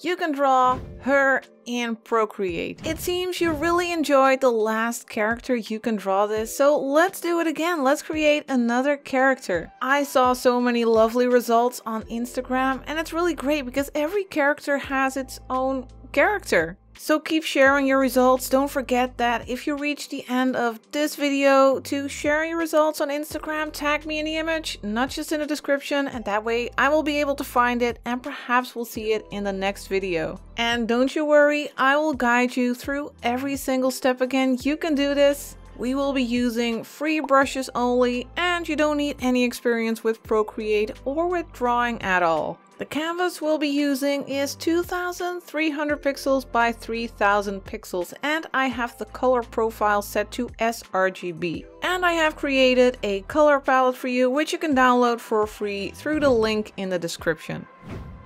you can draw her and Procreate. It seems you really enjoyed the last character you can draw this, so let's do it again. Let's create another character. I saw so many lovely results on Instagram and it's really great because every character has its own character. So keep sharing your results. Don't forget that if you reach the end of this video to share your results on Instagram, tag me in the image, not just in the description, and that way I will be able to find it and perhaps we'll see it in the next video. And don't you worry, I will guide you through every single step again. You can do this. We will be using free brushes only and you don't need any experience with Procreate or with drawing at all. The canvas we'll be using is 2300 pixels by 3000 pixels and I have the color profile set to sRGB. And I have created a color palette for you which you can download for free through the link in the description.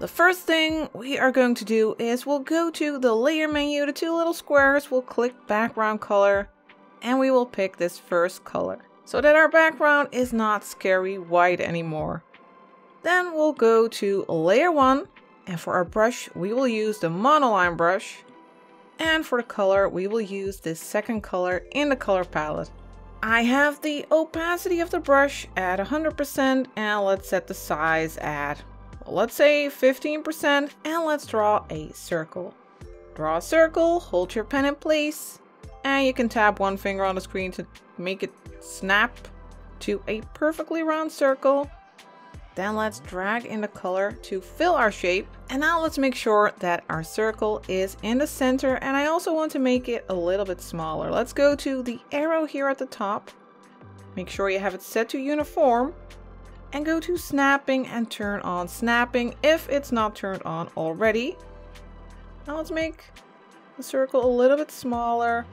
The first thing we are going to do is we'll go to the layer menu, the two little squares, we'll click background color and we will pick this first color so that our background is not scary white anymore. Then we'll go to layer 1 and for our brush we will use the monoline brush and for the color we will use this second color in the color palette. I have the opacity of the brush at 100% and let's set the size at well, let's say 15% and let's draw a circle. Draw a circle, hold your pen in place and you can tap one finger on the screen to make it snap to a perfectly round circle then let's drag in the color to fill our shape. And now let's make sure that our circle is in the center. And I also want to make it a little bit smaller. Let's go to the arrow here at the top. Make sure you have it set to uniform. And go to snapping and turn on snapping if it's not turned on already. Now let's make the circle a little bit smaller.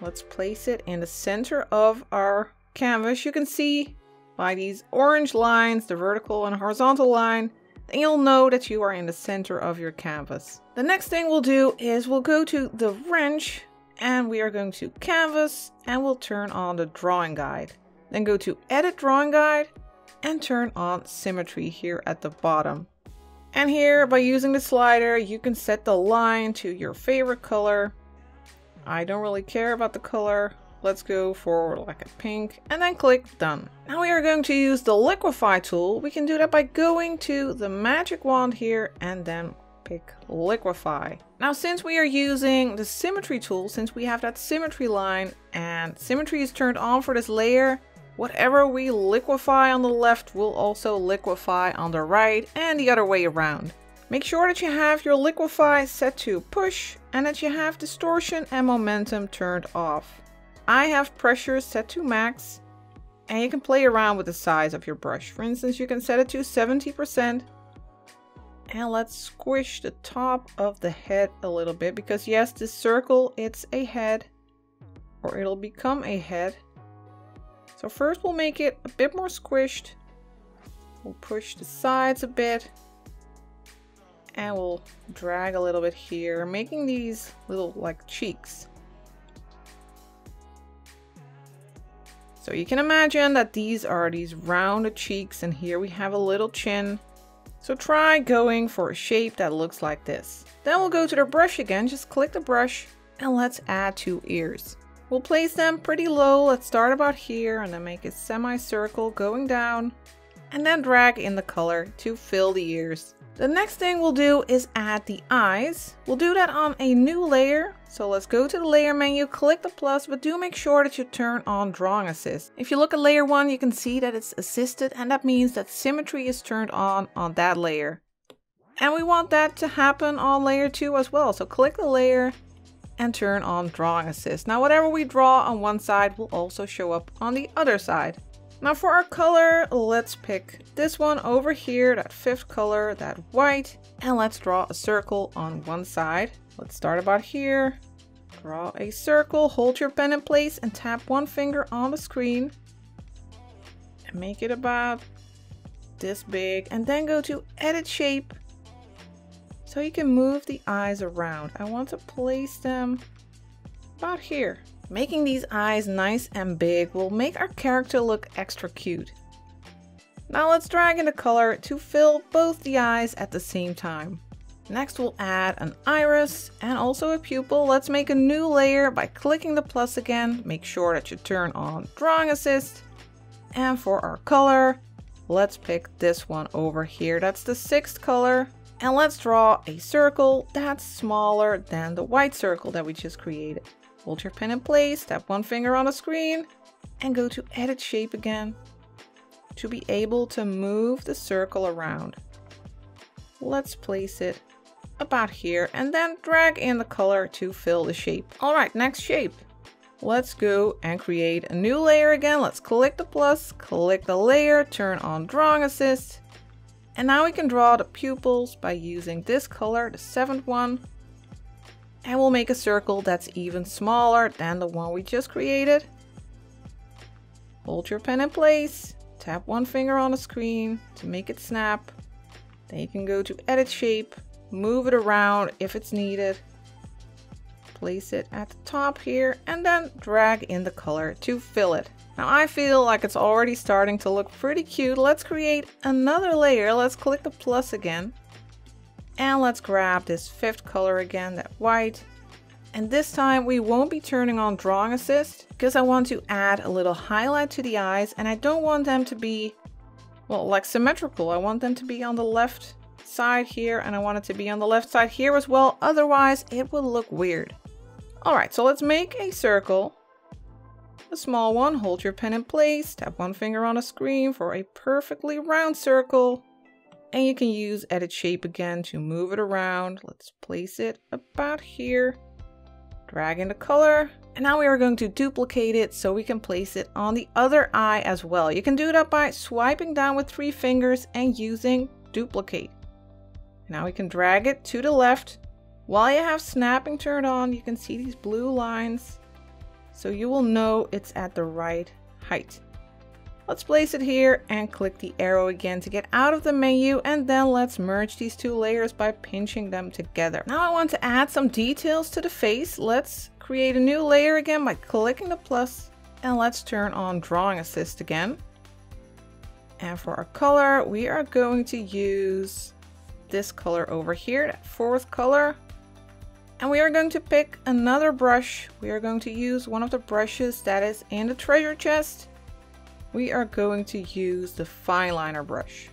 Let's place it in the center of our canvas. You can see by these orange lines, the vertical and horizontal line, then you'll know that you are in the center of your canvas. The next thing we'll do is we'll go to the wrench and we are going to canvas and we'll turn on the drawing guide. Then go to edit drawing guide and turn on symmetry here at the bottom. And here by using the slider you can set the line to your favorite color. I don't really care about the color. Let's go for like a pink and then click done. Now we are going to use the liquify tool. We can do that by going to the magic wand here and then pick liquify. Now since we are using the symmetry tool, since we have that symmetry line and symmetry is turned on for this layer, whatever we liquify on the left will also liquify on the right and the other way around. Make sure that you have your liquify set to push and that you have distortion and momentum turned off. I have pressure set to max and you can play around with the size of your brush. For instance, you can set it to 70% and let's squish the top of the head a little bit because yes, this circle, it's a head or it'll become a head. So first we'll make it a bit more squished. We'll push the sides a bit and we'll drag a little bit here, making these little like cheeks. So you can imagine that these are these rounded cheeks and here we have a little chin. So try going for a shape that looks like this. Then we'll go to the brush again, just click the brush and let's add two ears. We'll place them pretty low, let's start about here and then make a semicircle going down and then drag in the color to fill the ears. The next thing we'll do is add the eyes. We'll do that on a new layer. So let's go to the layer menu, click the plus, but do make sure that you turn on drawing assist. If you look at layer one, you can see that it's assisted and that means that symmetry is turned on on that layer. And we want that to happen on layer two as well. So click the layer and turn on drawing assist. Now whatever we draw on one side will also show up on the other side. Now for our color, let's pick this one over here, that fifth color, that white, and let's draw a circle on one side. Let's start about here, draw a circle, hold your pen in place and tap one finger on the screen and make it about this big and then go to edit shape so you can move the eyes around. I want to place them about here. Making these eyes nice and big will make our character look extra cute. Now let's drag in the color to fill both the eyes at the same time. Next we'll add an iris and also a pupil. Let's make a new layer by clicking the plus again. Make sure that you turn on drawing assist. And for our color, let's pick this one over here. That's the sixth color. And let's draw a circle that's smaller than the white circle that we just created. Hold your pen in place, tap one finger on the screen, and go to edit shape again to be able to move the circle around. Let's place it about here and then drag in the color to fill the shape. All right, next shape. Let's go and create a new layer again. Let's click the plus, click the layer, turn on drawing assist. And now we can draw the pupils by using this color, the seventh one. And we'll make a circle that's even smaller than the one we just created. Hold your pen in place, tap one finger on the screen to make it snap. Then you can go to edit shape move it around if it's needed, place it at the top here, and then drag in the color to fill it. Now I feel like it's already starting to look pretty cute. Let's create another layer. Let's click the plus again. And let's grab this fifth color again, that white. And this time we won't be turning on drawing assist because I want to add a little highlight to the eyes and I don't want them to be, well, like symmetrical. I want them to be on the left side here and I want it to be on the left side here as well. Otherwise it will look weird. All right, so let's make a circle. A small one, hold your pen in place, tap one finger on a screen for a perfectly round circle. And you can use edit shape again to move it around. Let's place it about here. Drag in the color. And now we are going to duplicate it so we can place it on the other eye as well. You can do that by swiping down with three fingers and using duplicate. Now we can drag it to the left. While you have snapping turned on, you can see these blue lines. So you will know it's at the right height. Let's place it here and click the arrow again to get out of the menu and then let's merge these two layers by pinching them together. Now I want to add some details to the face. Let's create a new layer again by clicking the plus and let's turn on drawing assist again. And for our color, we are going to use this color over here, that fourth color. And we are going to pick another brush. We are going to use one of the brushes that is in the treasure chest. We are going to use the fine liner brush.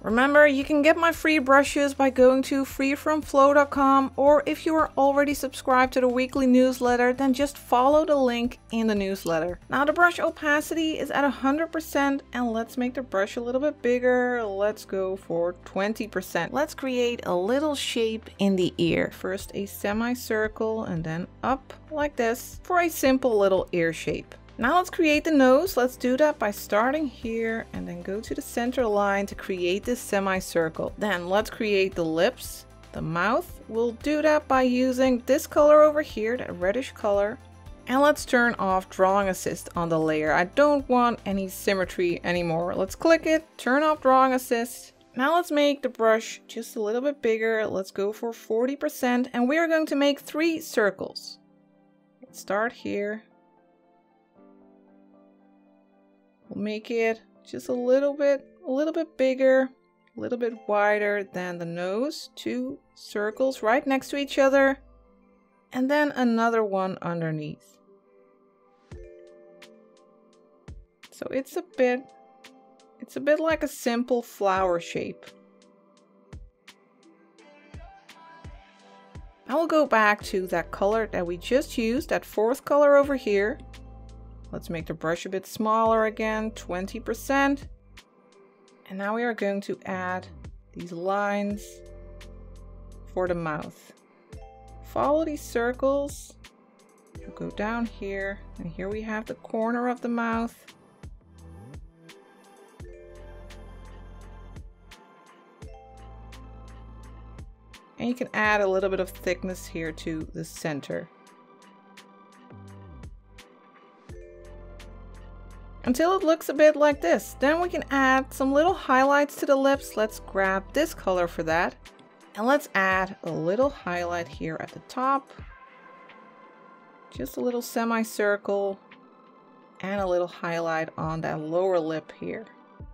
Remember, you can get my free brushes by going to freefromflo.com or if you are already subscribed to the weekly newsletter, then just follow the link in the newsletter. Now the brush opacity is at 100% and let's make the brush a little bit bigger. Let's go for 20%. Let's create a little shape in the ear. First a semicircle and then up like this for a simple little ear shape. Now let's create the nose. Let's do that by starting here and then go to the center line to create this semicircle. Then let's create the lips, the mouth. We'll do that by using this color over here, that reddish color. And let's turn off drawing assist on the layer. I don't want any symmetry anymore. Let's click it, turn off drawing assist. Now let's make the brush just a little bit bigger. Let's go for 40% and we are going to make three circles. Let's start here We'll make it just a little bit, a little bit bigger, a little bit wider than the nose. Two circles right next to each other. And then another one underneath. So it's a bit, it's a bit like a simple flower shape. I will go back to that color that we just used, that fourth color over here. Let's make the brush a bit smaller again, 20%. And now we are going to add these lines for the mouth. Follow these circles. We'll go down here, and here we have the corner of the mouth. And you can add a little bit of thickness here to the center. Until it looks a bit like this. Then we can add some little highlights to the lips. Let's grab this color for that. And let's add a little highlight here at the top. Just a little semicircle and a little highlight on that lower lip here.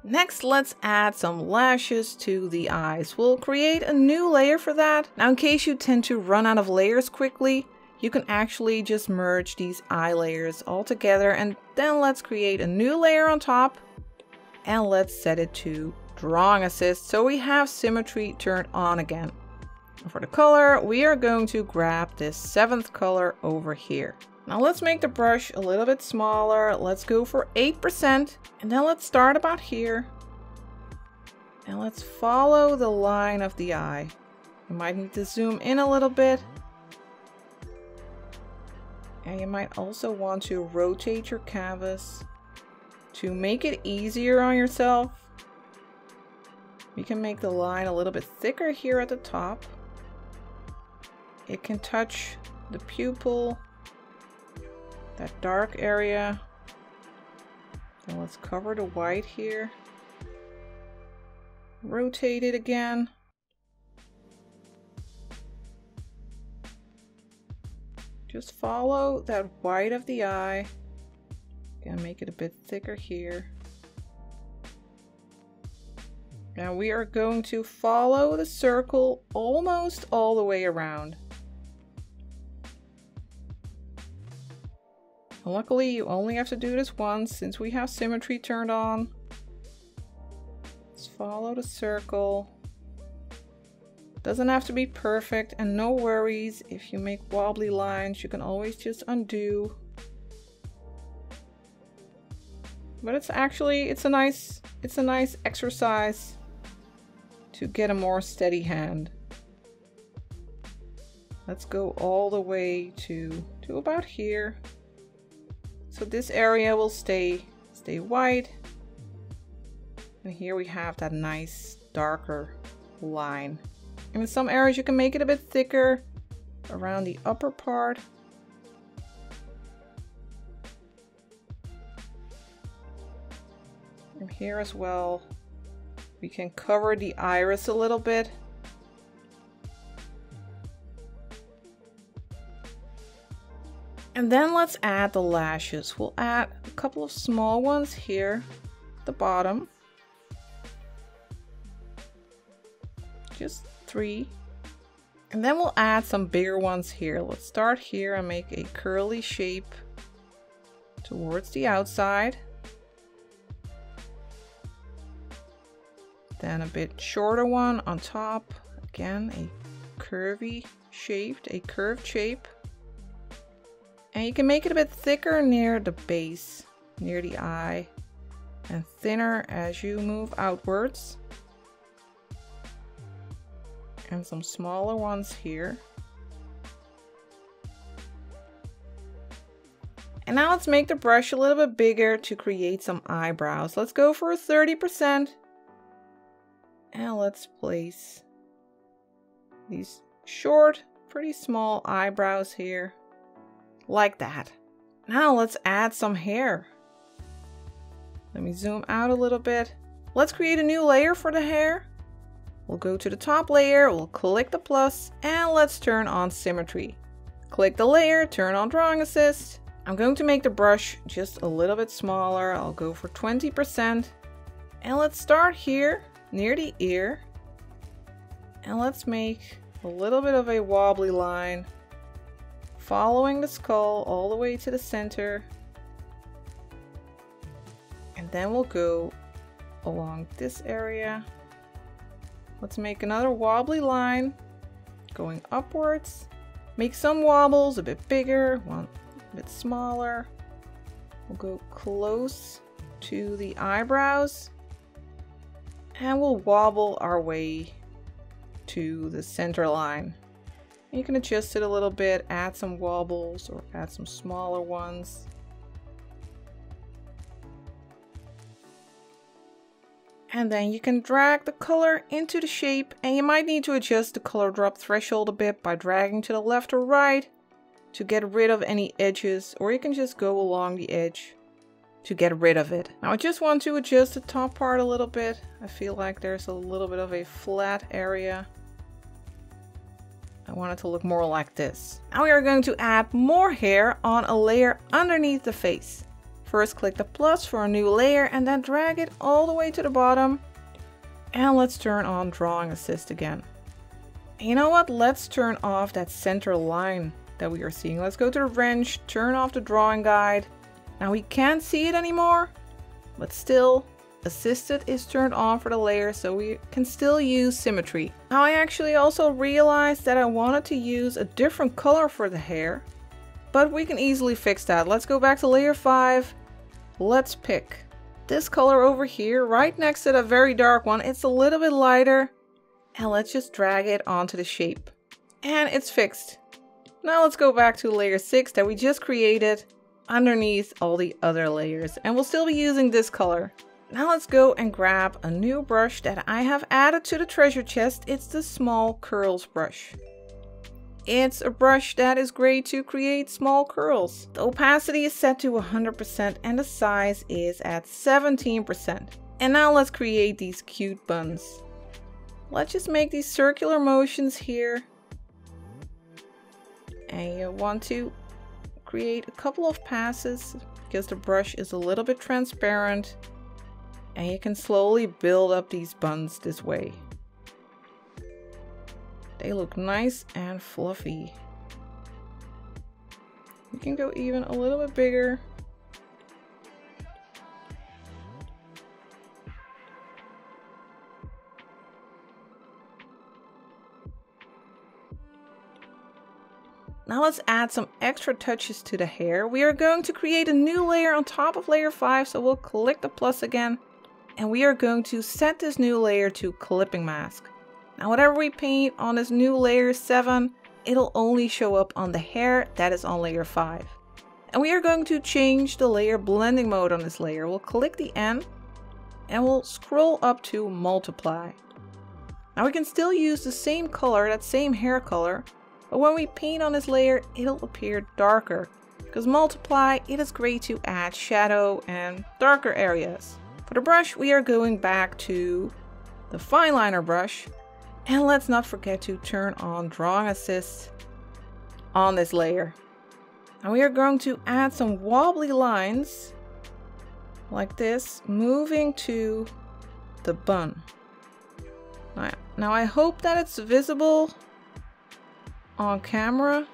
Next, let's add some lashes to the eyes. We'll create a new layer for that. Now, in case you tend to run out of layers quickly, you can actually just merge these eye layers all together and then let's create a new layer on top and let's set it to drawing assist so we have symmetry turned on again. For the color, we are going to grab this seventh color over here. Now let's make the brush a little bit smaller. Let's go for 8%. And then let's start about here. And let's follow the line of the eye. You might need to zoom in a little bit. And you might also want to rotate your canvas to make it easier on yourself. You can make the line a little bit thicker here at the top. It can touch the pupil that dark area. Then let's cover the white here. Rotate it again. Just follow that white of the eye. Gonna make it a bit thicker here. Now we are going to follow the circle almost all the way around. Luckily, you only have to do this once since we have symmetry turned on. Let's follow the circle. Doesn't have to be perfect and no worries if you make wobbly lines, you can always just undo. But it's actually, it's a nice, it's a nice exercise to get a more steady hand. Let's go all the way to, to about here. So this area will stay, stay white. And here we have that nice darker line. And in some areas you can make it a bit thicker around the upper part. And here as well, we can cover the iris a little bit. And then let's add the lashes. We'll add a couple of small ones here at the bottom. Just three. And then we'll add some bigger ones here. Let's start here and make a curly shape towards the outside. Then a bit shorter one on top. Again, a curvy shaped, a curved shape. And you can make it a bit thicker near the base, near the eye, and thinner as you move outwards. And some smaller ones here. And now let's make the brush a little bit bigger to create some eyebrows. Let's go for 30%. And let's place these short, pretty small eyebrows here. Like that. Now let's add some hair. Let me zoom out a little bit. Let's create a new layer for the hair. We'll go to the top layer, we'll click the plus, and let's turn on symmetry. Click the layer, turn on drawing assist. I'm going to make the brush just a little bit smaller. I'll go for 20%. And let's start here near the ear. And let's make a little bit of a wobbly line following the skull all the way to the center. And then we'll go along this area. Let's make another wobbly line going upwards. Make some wobbles a bit bigger, one a bit smaller. We'll go close to the eyebrows and we'll wobble our way to the center line. You can adjust it a little bit, add some wobbles or add some smaller ones. And then you can drag the color into the shape and you might need to adjust the color drop threshold a bit by dragging to the left or right to get rid of any edges or you can just go along the edge to get rid of it. Now I just want to adjust the top part a little bit. I feel like there's a little bit of a flat area. I want it to look more like this. Now we are going to add more hair on a layer underneath the face. First click the plus for a new layer and then drag it all the way to the bottom. And let's turn on drawing assist again. You know what? Let's turn off that center line that we are seeing. Let's go to the wrench, turn off the drawing guide. Now we can't see it anymore, but still assisted is turned on for the layer so we can still use symmetry. Now I actually also realized that I wanted to use a different color for the hair, but we can easily fix that. Let's go back to layer 5. Let's pick this color over here right next to the very dark one. It's a little bit lighter and let's just drag it onto the shape and it's fixed. Now let's go back to layer 6 that we just created underneath all the other layers and we'll still be using this color. Now let's go and grab a new brush that I have added to the treasure chest. It's the small curls brush. It's a brush that is great to create small curls. The opacity is set to 100% and the size is at 17%. And now let's create these cute buns. Let's just make these circular motions here. And you want to create a couple of passes because the brush is a little bit transparent and you can slowly build up these buns this way. They look nice and fluffy. You can go even a little bit bigger. Now let's add some extra touches to the hair. We are going to create a new layer on top of layer 5, so we'll click the plus again and we are going to set this new layer to clipping mask. Now whatever we paint on this new layer 7, it'll only show up on the hair that is on layer 5. And we are going to change the layer blending mode on this layer. We'll click the N and we'll scroll up to multiply. Now we can still use the same color, that same hair color, but when we paint on this layer, it'll appear darker. Because multiply, it is great to add shadow and darker areas. For the brush, we are going back to the fine liner brush. And let's not forget to turn on drawing assist on this layer. And we are going to add some wobbly lines like this, moving to the bun. Now, I hope that it's visible on camera.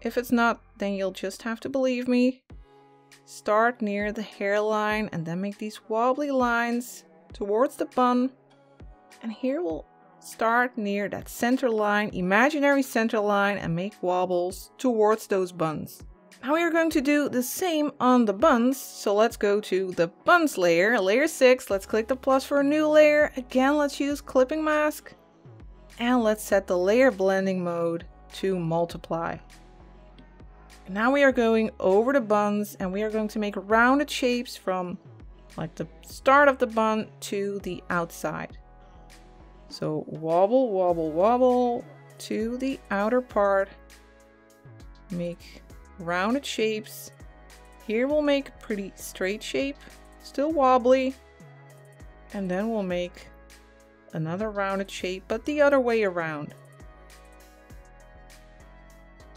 If it's not, then you'll just have to believe me. Start near the hairline and then make these wobbly lines towards the bun. And here we'll start near that center line, imaginary center line, and make wobbles towards those buns. Now we are going to do the same on the buns, so let's go to the buns layer, layer 6, let's click the plus for a new layer, again let's use clipping mask, and let's set the layer blending mode to multiply. Now we are going over the buns and we are going to make rounded shapes from like the start of the bun to the outside. So wobble, wobble, wobble to the outer part. Make rounded shapes. Here we'll make a pretty straight shape, still wobbly. And then we'll make another rounded shape, but the other way around.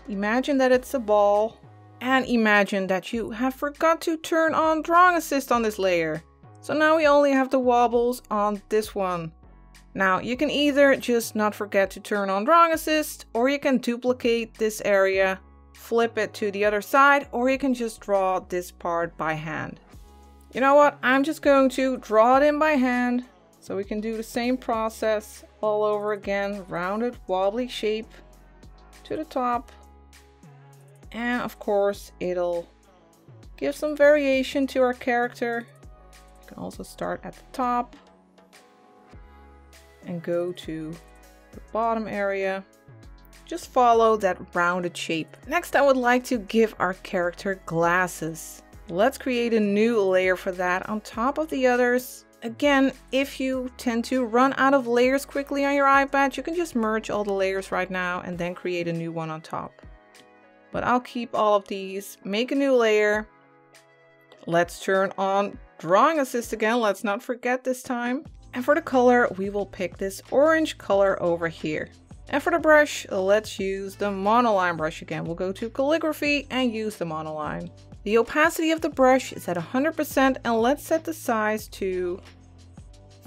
Imagine that it's a ball. And imagine that you have forgot to turn on drawing assist on this layer. So now we only have the wobbles on this one. Now you can either just not forget to turn on drawing assist or you can duplicate this area, flip it to the other side or you can just draw this part by hand. You know what? I'm just going to draw it in by hand so we can do the same process all over again. Rounded wobbly shape to the top and of course, it'll give some variation to our character. You can also start at the top and go to the bottom area. Just follow that rounded shape. Next, I would like to give our character glasses. Let's create a new layer for that on top of the others. Again, if you tend to run out of layers quickly on your iPad, you can just merge all the layers right now and then create a new one on top. But I'll keep all of these, make a new layer. Let's turn on drawing assist again. Let's not forget this time. And for the color, we will pick this orange color over here. And for the brush, let's use the monoline brush again. We'll go to calligraphy and use the monoline. The opacity of the brush is at 100% and let's set the size to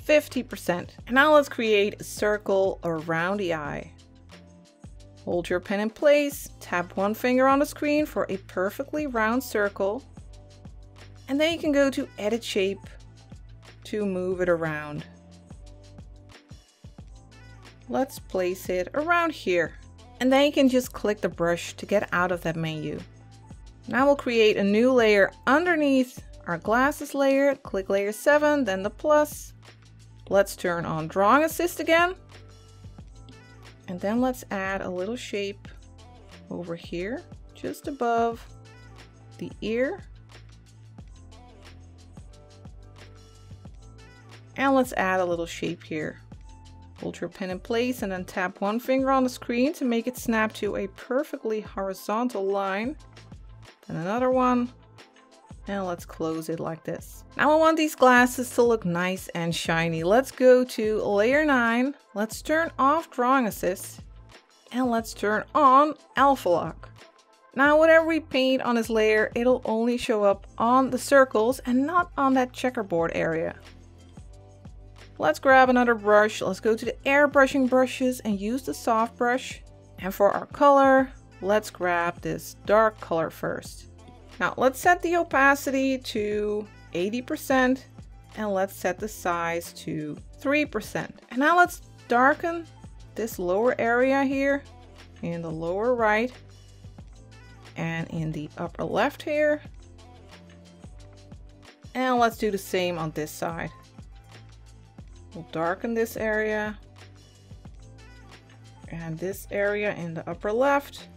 50%. And now let's create a circle around the eye. Hold your pen in place, tap one finger on the screen for a perfectly round circle. And then you can go to edit shape to move it around. Let's place it around here. And then you can just click the brush to get out of that menu. Now we'll create a new layer underneath our glasses layer. Click layer 7, then the plus. Let's turn on drawing assist again. And then let's add a little shape over here, just above the ear. And let's add a little shape here. Hold your pen in place and then tap one finger on the screen to make it snap to a perfectly horizontal line. Then another one. And let's close it like this. Now I want these glasses to look nice and shiny. Let's go to layer 9. Let's turn off drawing assist. And let's turn on alpha lock. Now whatever we paint on this layer, it'll only show up on the circles and not on that checkerboard area. Let's grab another brush. Let's go to the airbrushing brushes and use the soft brush. And for our color, let's grab this dark color first. Now let's set the opacity to 80% and let's set the size to 3%. And now let's darken this lower area here in the lower right and in the upper left here. And let's do the same on this side. We'll darken this area and this area in the upper left.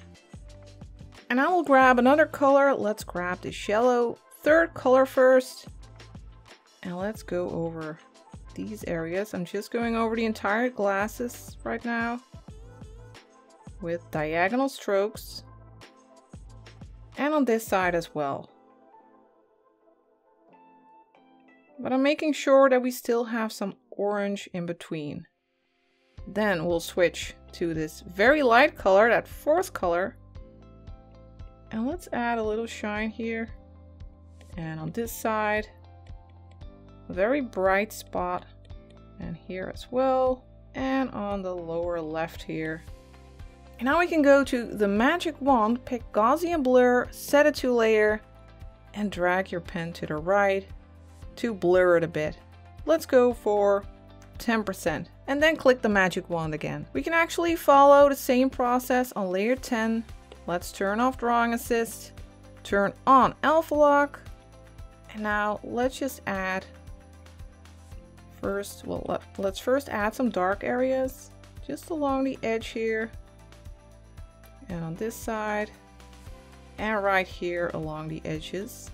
And I will grab another color. Let's grab this yellow third color first. And let's go over these areas. I'm just going over the entire glasses right now with diagonal strokes and on this side as well. But I'm making sure that we still have some orange in between. Then we'll switch to this very light color, that fourth color. And let's add a little shine here. And on this side, a very bright spot. And here as well. And on the lower left here. And now we can go to the magic wand, pick Gaussian blur, set it to layer, and drag your pen to the right to blur it a bit. Let's go for 10% and then click the magic wand again. We can actually follow the same process on layer 10. Let's turn off drawing assist, turn on alpha lock, and now let's just add first, well, let, let's first add some dark areas just along the edge here and on this side and right here along the edges.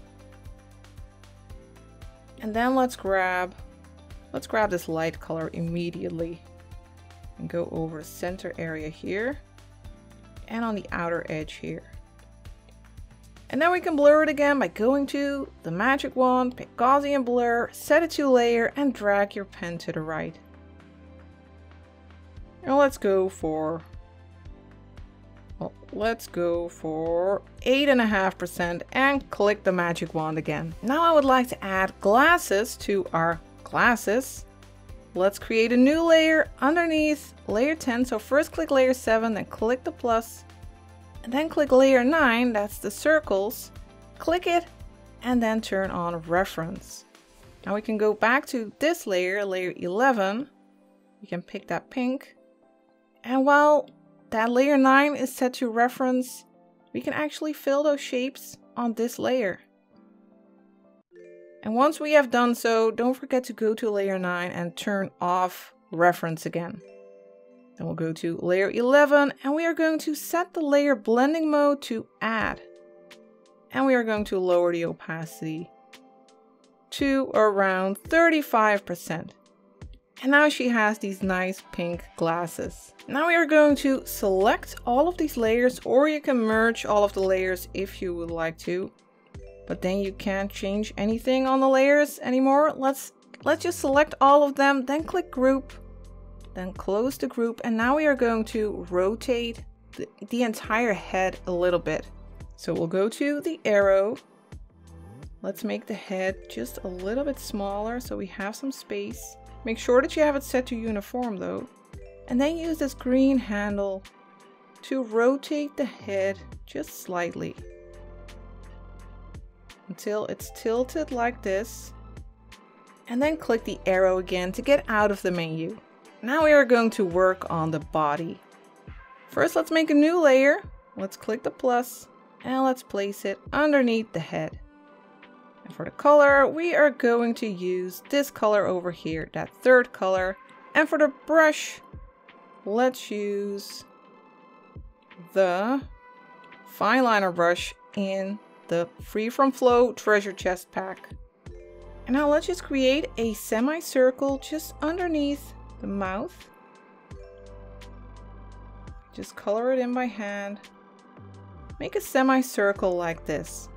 And then let's grab Let's grab this light color immediately and go over the center area here and on the outer edge here. And then we can blur it again by going to the magic wand, pick Gaussian blur, set it to layer and drag your pen to the right. And let's go for, well, let's go for 8.5% and click the magic wand again. Now I would like to add glasses to our glasses. Let's create a new layer underneath layer 10. So first click layer 7, then click the plus, and then click layer 9, that's the circles. Click it, and then turn on reference. Now we can go back to this layer, layer 11. You can pick that pink. And while that layer 9 is set to reference, we can actually fill those shapes on this layer. And once we have done so, don't forget to go to layer 9 and turn off reference again. Then we'll go to layer 11 and we are going to set the layer blending mode to add. And we are going to lower the opacity to around 35%. And now she has these nice pink glasses. Now we are going to select all of these layers or you can merge all of the layers if you would like to but then you can't change anything on the layers anymore. Let's let's just select all of them, then click group, then close the group. And now we are going to rotate the, the entire head a little bit. So we'll go to the arrow Let's make the head just a little bit smaller so we have some space. Make sure that you have it set to uniform though. And then use this green handle to rotate the head just slightly until it's tilted like this and then click the arrow again to get out of the menu. Now we are going to work on the body. First let's make a new layer. Let's click the plus and let's place it underneath the head. And for the color, we are going to use this color over here, that third color. And for the brush, let's use the fine liner brush in the Free From Flo treasure chest pack. And now let's just create a semicircle just underneath the mouth. Just color it in by hand. Make a semicircle like this.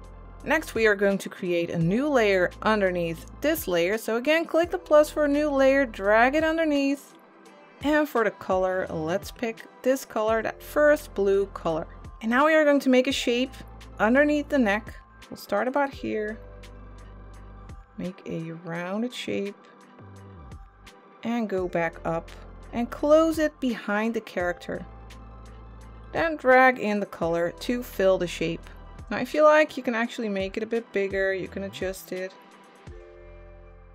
Next we are going to create a new layer underneath this layer. So again, click the plus for a new layer, drag it underneath. And for the color, let's pick this color, that first blue color. And now we are going to make a shape underneath the neck. We'll start about here. Make a rounded shape. And go back up. And close it behind the character. Then drag in the color to fill the shape. Now if you like, you can actually make it a bit bigger. You can adjust it.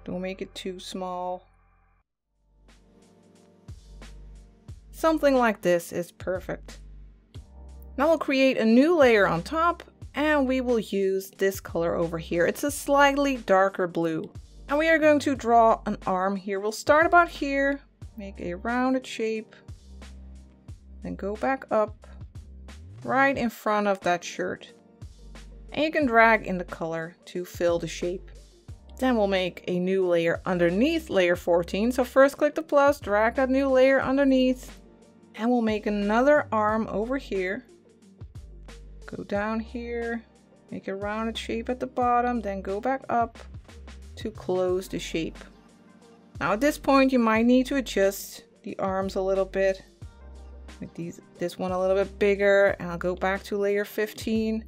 Don't make it too small. Something like this is perfect. Now we'll create a new layer on top and we will use this color over here. It's a slightly darker blue. And we are going to draw an arm here. We'll start about here, make a rounded shape, then go back up right in front of that shirt. And you can drag in the color to fill the shape. Then we'll make a new layer underneath layer 14. So first click the plus, drag that new layer underneath, and we'll make another arm over here. Go down here, make a rounded shape at the bottom, then go back up to close the shape. Now at this point you might need to adjust the arms a little bit. Make these this one a little bit bigger and I'll go back to layer 15.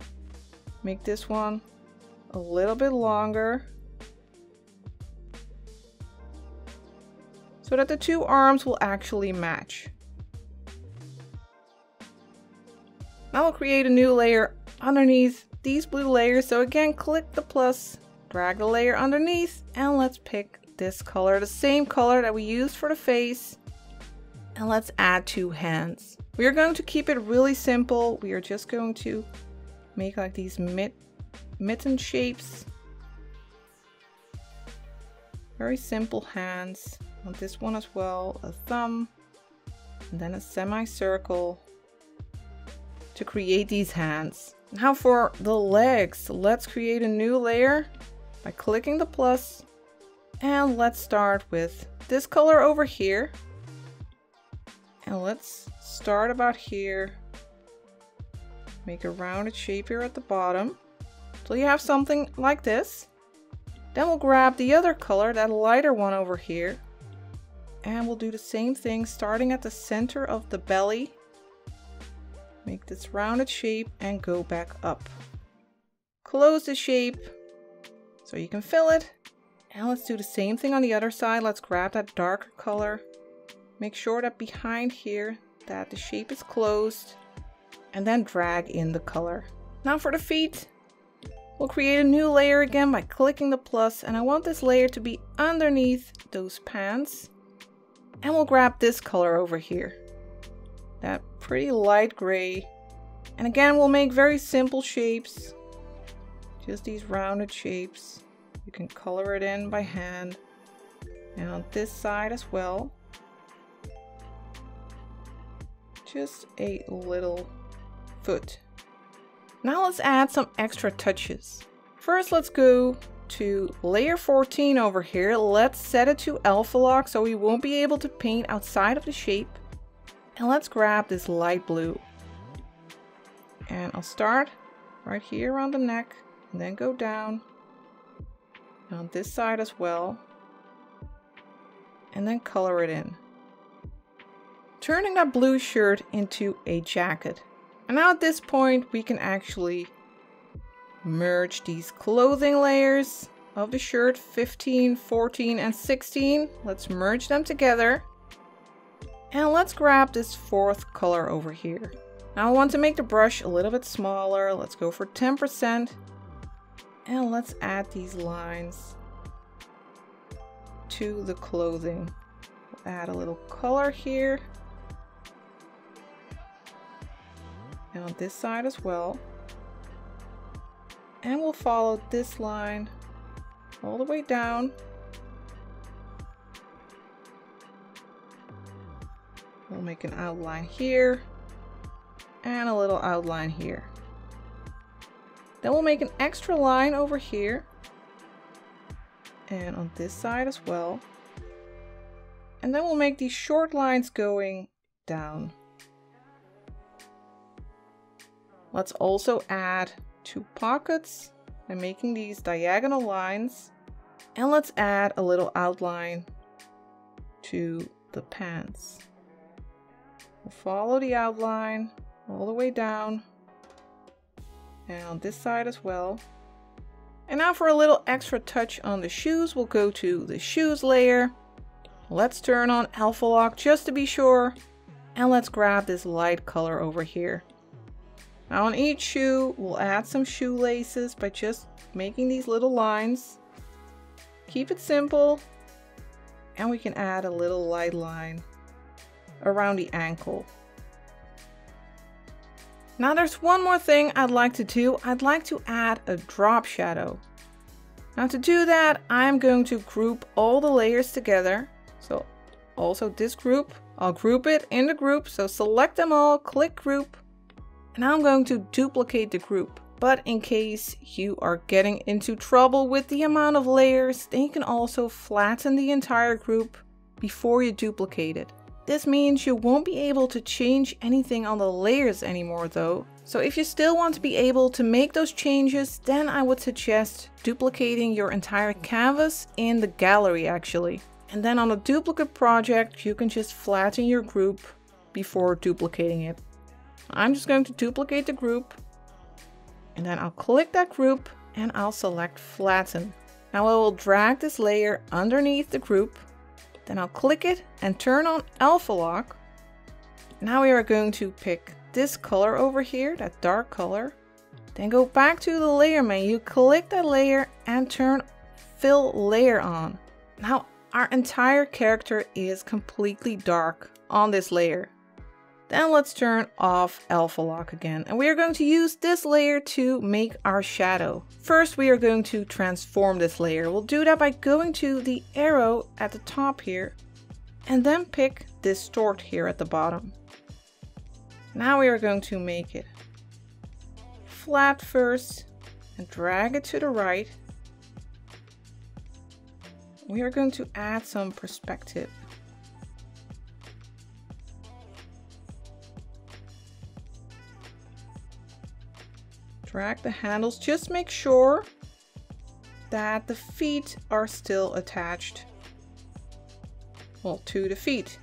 Make this one a little bit longer. So that the two arms will actually match. Now we'll create a new layer underneath these blue layers. So again, click the plus, drag the layer underneath, and let's pick this color, the same color that we used for the face. And let's add two hands. We are going to keep it really simple. We are just going to make like these mid mitten shapes. Very simple hands. On this one as well, a thumb, and then a semicircle to create these hands. Now for the legs, let's create a new layer by clicking the plus and let's start with this color over here. And let's start about here. Make a rounded shape here at the bottom. So you have something like this. Then we'll grab the other color, that lighter one over here. And we'll do the same thing starting at the center of the belly Make this rounded shape and go back up. Close the shape so you can fill it. And let's do the same thing on the other side. Let's grab that darker color. Make sure that behind here that the shape is closed and then drag in the color. Now for the feet, we'll create a new layer again by clicking the plus and I want this layer to be underneath those pants. And we'll grab this color over here that pretty light gray. And again, we'll make very simple shapes. Just these rounded shapes. You can color it in by hand. And on this side as well. Just a little foot. Now let's add some extra touches. First, let's go to layer 14 over here. Let's set it to alpha lock so we won't be able to paint outside of the shape. And let's grab this light blue. And I'll start right here around the neck and then go down on this side as well. And then color it in. Turning that blue shirt into a jacket. And now at this point we can actually merge these clothing layers of the shirt 15, 14 and 16. Let's merge them together. And let's grab this fourth color over here. Now I want to make the brush a little bit smaller. Let's go for 10%. And let's add these lines to the clothing. We'll add a little color here. And on this side as well. And we'll follow this line all the way down. Make an outline here and a little outline here. Then we'll make an extra line over here and on this side as well. And then we'll make these short lines going down. Let's also add two pockets by making these diagonal lines. And let's add a little outline to the pants. Follow the outline all the way down and on this side as well. And now for a little extra touch on the shoes, we'll go to the shoes layer. Let's turn on alpha lock just to be sure. And let's grab this light color over here. Now on each shoe, we'll add some shoelaces by just making these little lines. Keep it simple. And we can add a little light line around the ankle. Now there's one more thing I'd like to do. I'd like to add a drop shadow. Now to do that, I'm going to group all the layers together. So also this group, I'll group it in the group. So select them all, click group. And I'm going to duplicate the group. But in case you are getting into trouble with the amount of layers, then you can also flatten the entire group before you duplicate it. This means you won't be able to change anything on the layers anymore though. So if you still want to be able to make those changes, then I would suggest duplicating your entire canvas in the gallery actually. And then on a duplicate project, you can just flatten your group before duplicating it. I'm just going to duplicate the group and then I'll click that group and I'll select flatten. Now I will drag this layer underneath the group then I'll click it and turn on alpha lock. Now we are going to pick this color over here, that dark color. Then go back to the layer menu, click that layer and turn fill layer on. Now our entire character is completely dark on this layer. Then let's turn off alpha lock again and we are going to use this layer to make our shadow. First we are going to transform this layer. We'll do that by going to the arrow at the top here and then pick distort here at the bottom. Now we are going to make it flat first and drag it to the right. We are going to add some perspective. Drag the handles. Just make sure that the feet are still attached well, to the feet.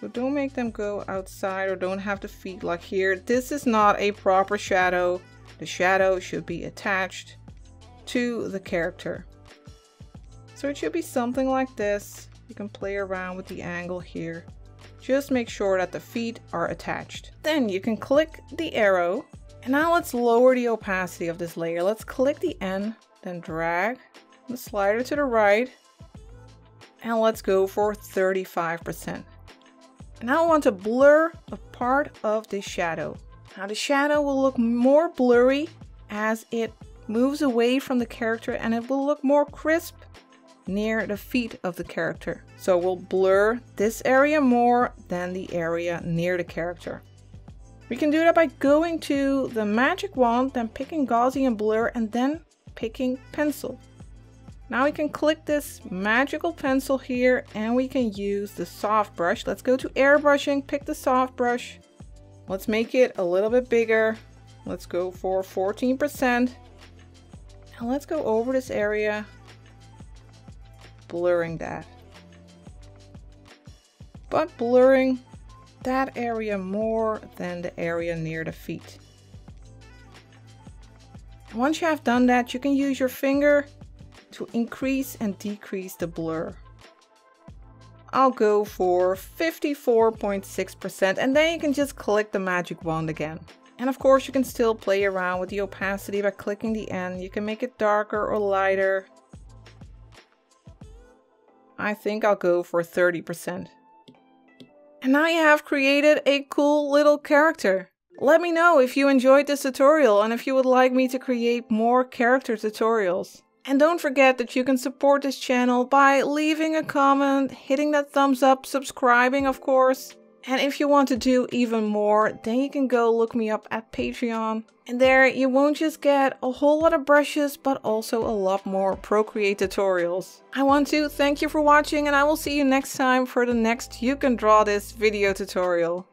So don't make them go outside or don't have the feet like here. This is not a proper shadow. The shadow should be attached to the character. So it should be something like this. You can play around with the angle here. Just make sure that the feet are attached. Then you can click the arrow. And now let's lower the opacity of this layer. Let's click the N, then drag the slider to the right. And let's go for 35%. Now I want to blur a part of the shadow. Now the shadow will look more blurry as it moves away from the character and it will look more crisp near the feet of the character. So we'll blur this area more than the area near the character. We can do that by going to the magic wand, then picking Gaussian blur and then picking pencil. Now we can click this magical pencil here and we can use the soft brush. Let's go to airbrushing, pick the soft brush. Let's make it a little bit bigger. Let's go for 14%. And let's go over this area blurring that. But blurring that area more than the area near the feet. Once you have done that, you can use your finger to increase and decrease the blur. I'll go for 54.6% and then you can just click the magic wand again. And of course you can still play around with the opacity by clicking the N. You can make it darker or lighter. I think I'll go for 30%. And now you have created a cool little character. Let me know if you enjoyed this tutorial and if you would like me to create more character tutorials. And don't forget that you can support this channel by leaving a comment, hitting that thumbs up, subscribing of course. And if you want to do even more, then you can go look me up at Patreon. And there you won't just get a whole lot of brushes, but also a lot more Procreate tutorials. I want to thank you for watching and I will see you next time for the next You Can Draw This video tutorial.